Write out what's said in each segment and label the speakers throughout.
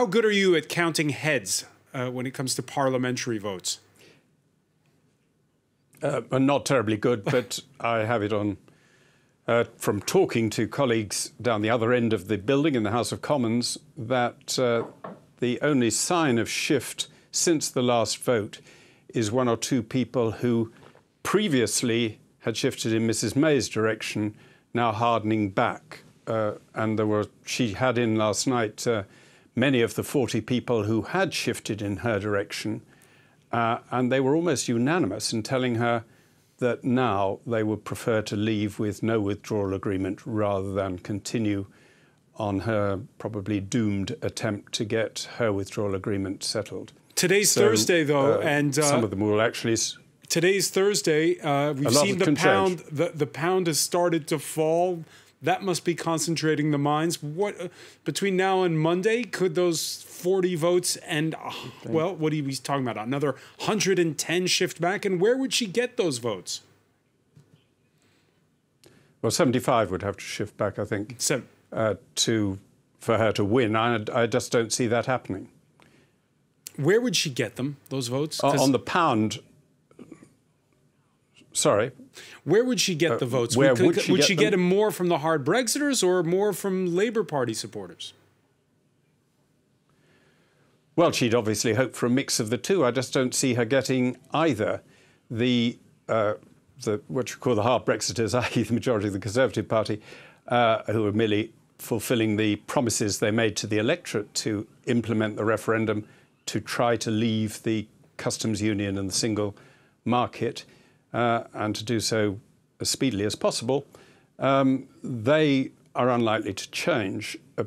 Speaker 1: how good are you at counting heads uh, when it comes to parliamentary votes?
Speaker 2: Uh, not terribly good, but I have it on uh, from talking to colleagues down the other end of the building in the House of Commons that uh, the only sign of shift since the last vote is one or two people who previously had shifted in Mrs. May's direction, now hardening back. Uh, and there were, she had in last night uh, many of the 40 people who had shifted in her direction, uh, and they were almost unanimous in telling her that now they would prefer to leave with no withdrawal agreement rather than continue on her probably doomed attempt to get her withdrawal agreement settled.
Speaker 1: Today's so, Thursday, though, uh, and
Speaker 2: uh, some of them will actually.
Speaker 1: Today's Thursday. Uh, we've seen the pound. The, the pound has started to fall. That must be concentrating the minds. What uh, between now and Monday could those forty votes and uh, well, what are we talking about? Another hundred and ten shift back, and where would she get those votes?
Speaker 2: Well, seventy-five would have to shift back, I think,
Speaker 1: so,
Speaker 2: uh, to for her to win. I, I just don't see that happening.
Speaker 1: Where would she get them? Those votes
Speaker 2: uh, on the pound. Sorry.
Speaker 1: Where would she get uh, the votes?
Speaker 2: Where would, would she,
Speaker 1: would
Speaker 2: get,
Speaker 1: she get them more from the hard Brexiters or more from Labour Party supporters?
Speaker 2: Well, she'd obviously hope for a mix of the two. I just don't see her getting either. The, uh, the what you call the hard Brexiters, i.e., the majority of the Conservative Party, uh, who are merely fulfilling the promises they made to the electorate to implement the referendum to try to leave the customs union and the single market and to do so as speedily as possible, um, they are unlikely to change. Uh,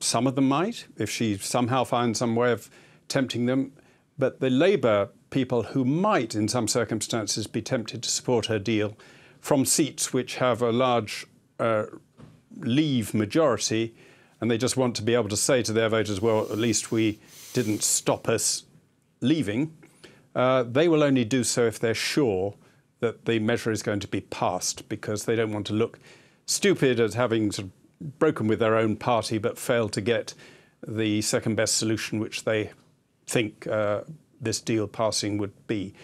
Speaker 2: some of them might, if she somehow finds some way of tempting them. But the Labour people who might, in some circumstances, be tempted to support her deal from seats which have a large uh, leave majority, and they just want to be able to say to their voters, well, at least we didn't stop us leaving, uh, they will only do so if they're sure that the measure is going to be passed because they don't want to look stupid as having sort of broken with their own party but failed to get the second best solution which they think uh, this deal passing would be.